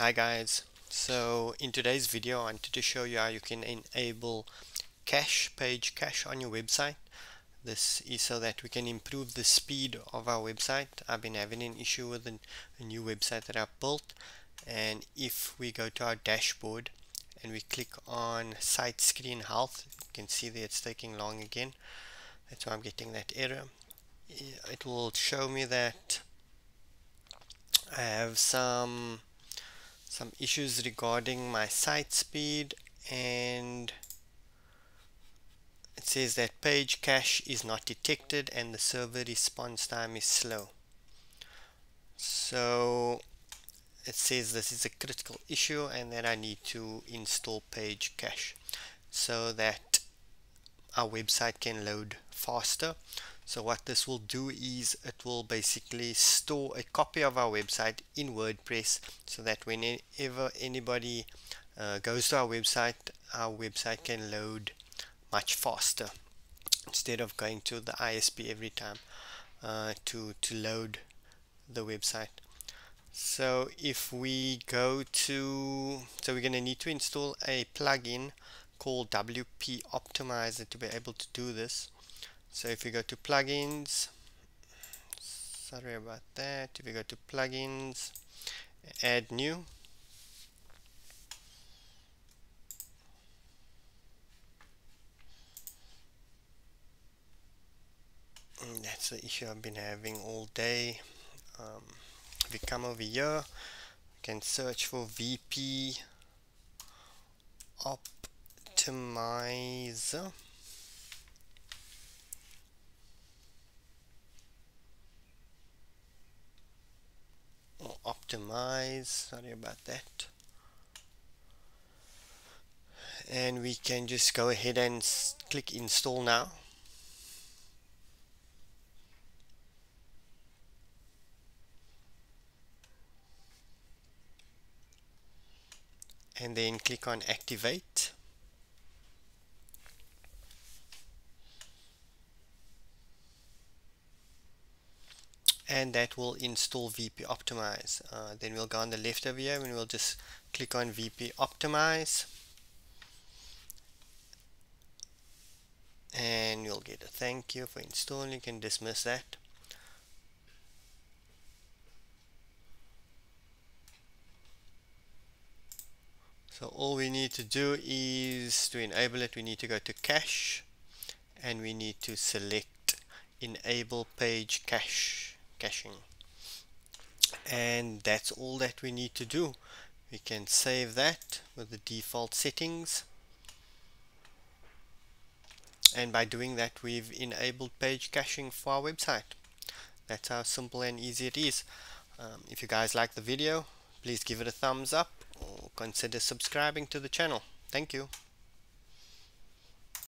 Hi guys, so in today's video I wanted to show you how you can enable cache, page cache on your website. This is so that we can improve the speed of our website. I've been having an issue with a, new website that I've built and if we go to our dashboard and we click on site screen health you can see that it's taking long again that's why I'm getting that error it will show me that I have some some issues regarding my site speed and it says that page cache is not detected and the server response time is slow. So it says this is a critical issue and that I need to install page cache so that our website can load faster so what this will do is it will basically store a copy of our website in WordPress so that whenever anybody uh, goes to our website, our website can load much faster instead of going to the ISP every time uh, to, to load the website. So if we go to, so we're going to need to install a plugin called WP Optimizer to be able to do this so if you go to plugins sorry about that. If you go to plugins add new. And that's the issue I've been having all day. Um, you come over here can search for WP optimizer optimize sorry about that. And we can just go ahead and click install now. And then click on activate and that will install WP Optimize. Uh, then we'll go on the left over here and we'll just click on WP Optimize and you'll get a thank you for installing. You can dismiss that. So all we need to do is to enable it we need to go to cache and we need to select enable page cache caching. And that's all that we need to do. We can save that with the default settings. And by doing that we've enabled page caching for our website. That's how simple and easy it is. Um, if you guys like the video please give it a thumbs up or consider subscribing to the channel. Thank you